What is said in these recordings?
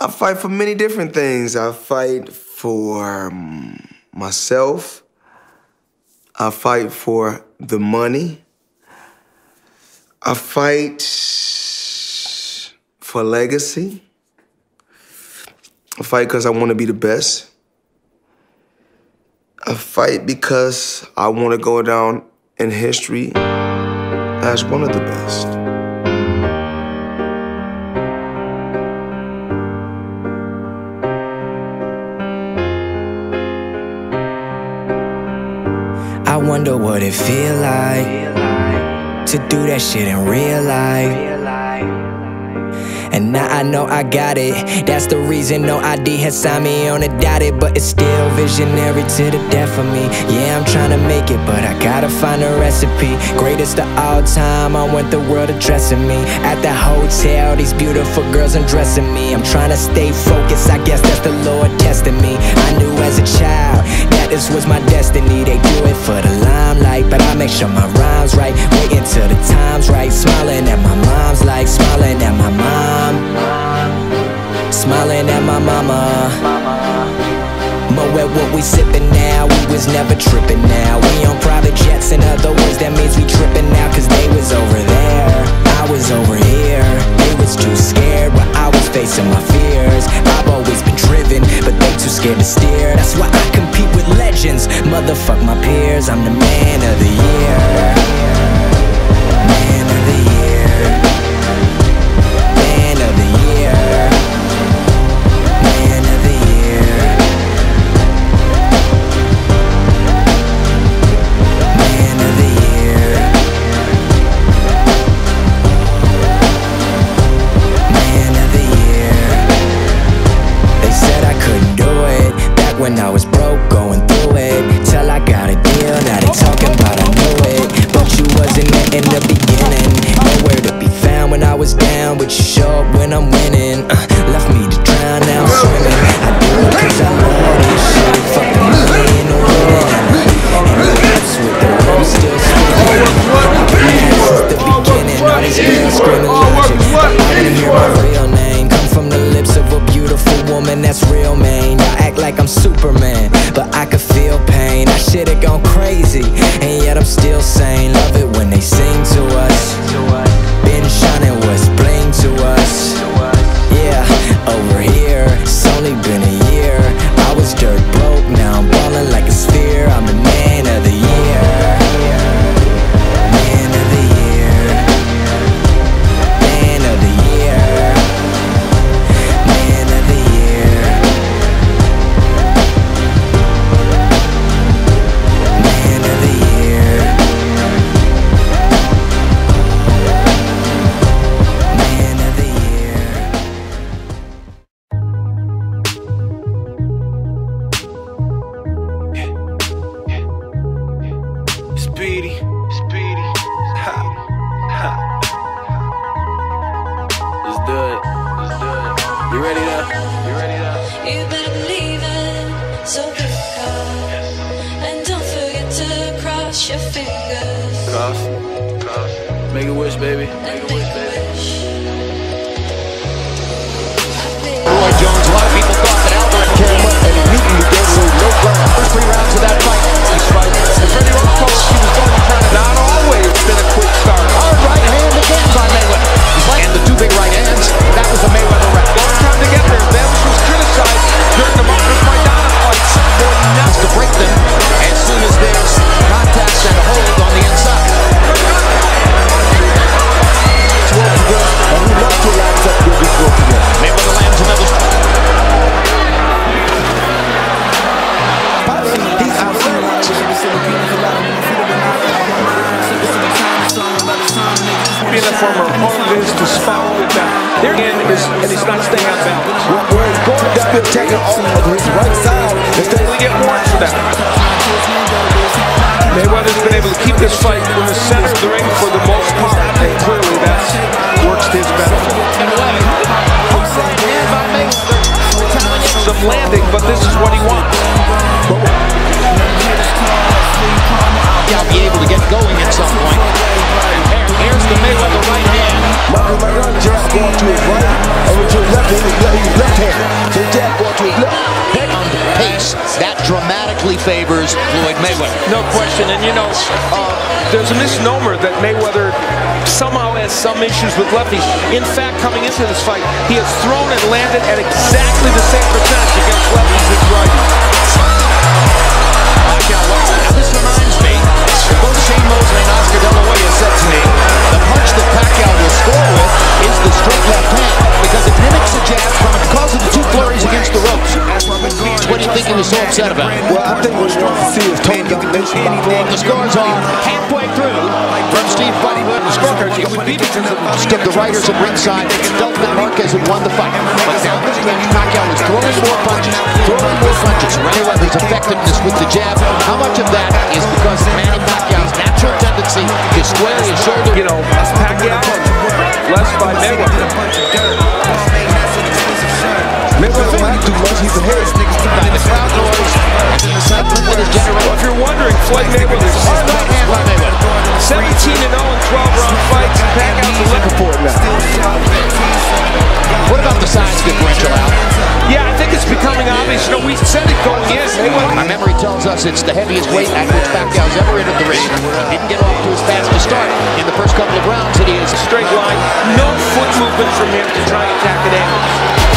I fight for many different things. I fight for um, myself. I fight for the money. I fight for legacy. I fight because I want to be the best. I fight because I want to go down in history as one of the best. Wonder what it feel like to do that shit in real life. And now I know I got it. That's the reason No I.D. has signed me on a dotted, but it's still visionary to the death of me. Yeah, I'm trying to make it, but I gotta find a recipe. Greatest of all time, I want the world addressing me. At the hotel, these beautiful girls undressing me. I'm trying to stay focused, I guess that's the Lord testing me. I knew as a child this was my destiny. They do it for the limelight, but I make sure my rhymes right. Waiting till the time's right. Smiling at my mom's like smiling at my mom. Smiling at my mama. Mo at what we sippin' now, we was never trippin' Motherfuck my peers, I'm the man of the year. Man of the year. Man of the year. Man of the year. Man of the year. Man of the year. They said I couldn't do it back when I was Cross, cross. Make a wish, baby. make a wish. I Being a former opponent is to follow it back. There again is, and he's not staying on balance. Whereas Gordon's been taking off of his right side instead We get warned for that. Mayweather's been able to keep this fight in the center of the ring for the most part, and clearly that works to his benefit. Some landing, but this is what he wants. I'll be able to get going at some point. Here's the Mayweather right hand. To his right, over to his left He was, he was left-handed. So jab going to his left. on pace, that dramatically favors Floyd Mayweather. No question. And you know, uh, there's a misnomer that Mayweather somehow has some issues with lefties. In fact, coming into this fight, he has thrown and landed at exactly the same percentage against lefties as righties. This reminds me, both Shane Mosley and Oscar De La Hoya said to me, the punch that Pacquiao will score with is the straight What do you think he was so upset about? Well, I think what he wants to see is total domination by Floyd. The scores are halfway through from Steve Buddywood. The scorecards, it would be just get the writers at ringside felt that Marquez had won the fight. But down the stretch, Pacquiao was throwing more punches, throwing more punches. Mayweather's effectiveness with the jab, how much of that is because Manny Pacquiao's natural tendency to square his shoulder? You know, Mayweather don't have to do much. He's ahead. by the crowd noise and the excitement with his general. Well, if you're wondering, Floyd Mayweather's Hard right hand by Mayweather. 17 and 0 in 12 round fights. Pacquiao's 11 Looking for it now. What about the size differential, Al? Yeah, I think it's becoming obvious. You know, we said it going in. My memory tells us it's the heaviest weight at which Pacquiao's ever entered the ring. Didn't get off to his fastest start in the first couple of rounds, and he is Straight line, no foot movement from him to try and attack at angles.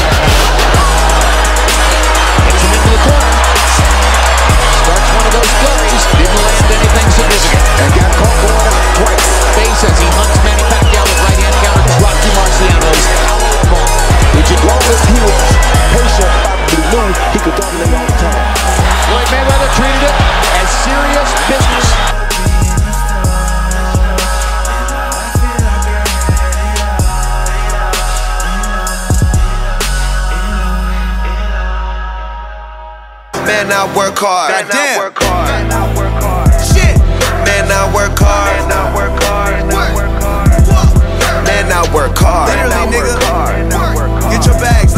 Starts one work hard. God damn. Man, I work hard. Shit. Man, I work hard. Man, I work hard. Man, I work hard. Literally, nigga. Get your bags.